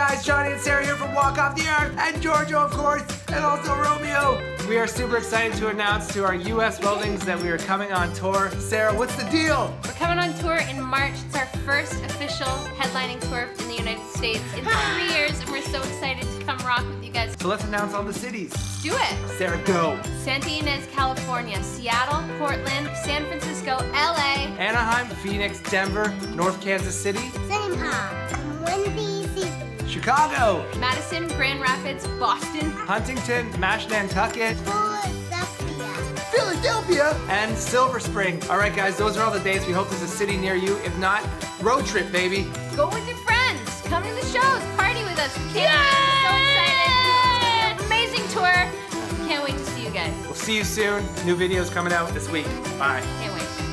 guys, Gianni and Sarah here from Walk Off the Earth, and Giorgio, of course, and also Romeo. We are super excited to announce to our U.S. weldings that we are coming on tour. Sarah, what's the deal? We're coming on tour in March. It's our first official headlining tour in the United States in three years, and we're so excited to come rock with you guys. So let's announce all the cities. Do it. Sarah, go. Santa Ynez, California, Seattle, Portland, San Francisco, LA, Anaheim, Phoenix, Denver, North Kansas City, St. Paul, Windy City, Chicago, Madison, Grand Rapids, Boston, Huntington, Mashantucket, Philadelphia, Philadelphia, and Silver Spring. All right, guys, those are all the dates. We hope there's a city near you. If not, road trip, baby. Go with your friends. Come to the shows. Party with us. We can't wait. We're so excited. Amazing tour. Can't wait to see you guys. We'll see you soon. New videos coming out this week. Bye. Can't wait.